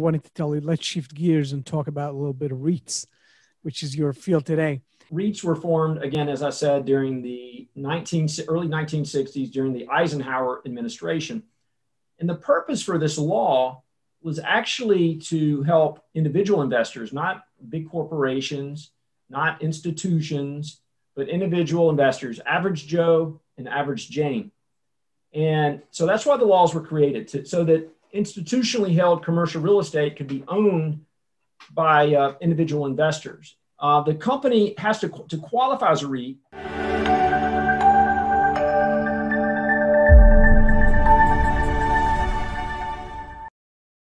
Wanted to tell you, let's shift gears and talk about a little bit of REITs, which is your field today. REITs were formed, again, as I said, during the 19, early 1960s, during the Eisenhower administration. And the purpose for this law was actually to help individual investors, not big corporations, not institutions, but individual investors, average Joe and average Jane. And so that's why the laws were created, to, so that institutionally held commercial real estate could be owned by uh, individual investors. Uh, the company has to, to qualify as a REIT